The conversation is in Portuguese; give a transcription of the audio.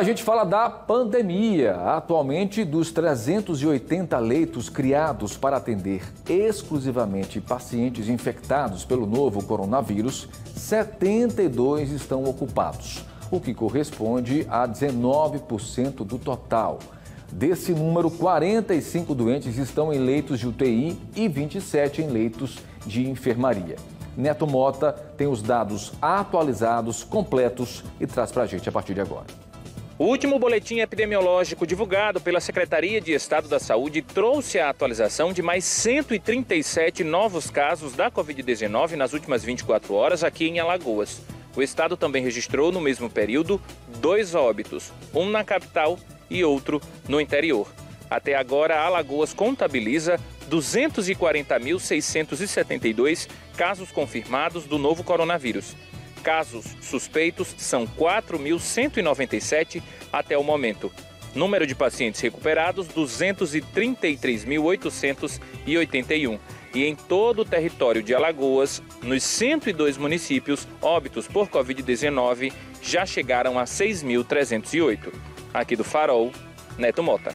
A gente fala da pandemia. Atualmente, dos 380 leitos criados para atender exclusivamente pacientes infectados pelo novo coronavírus, 72 estão ocupados, o que corresponde a 19% do total. Desse número, 45 doentes estão em leitos de UTI e 27 em leitos de enfermaria. Neto Mota tem os dados atualizados, completos e traz para a gente a partir de agora. O último boletim epidemiológico divulgado pela Secretaria de Estado da Saúde trouxe a atualização de mais 137 novos casos da Covid-19 nas últimas 24 horas aqui em Alagoas. O estado também registrou no mesmo período dois óbitos, um na capital e outro no interior. Até agora, Alagoas contabiliza 240.672 casos confirmados do novo coronavírus casos suspeitos são 4.197 até o momento. Número de pacientes recuperados, 233.881. E em todo o território de Alagoas, nos 102 municípios, óbitos por Covid-19 já chegaram a 6.308. Aqui do Farol, Neto Mota.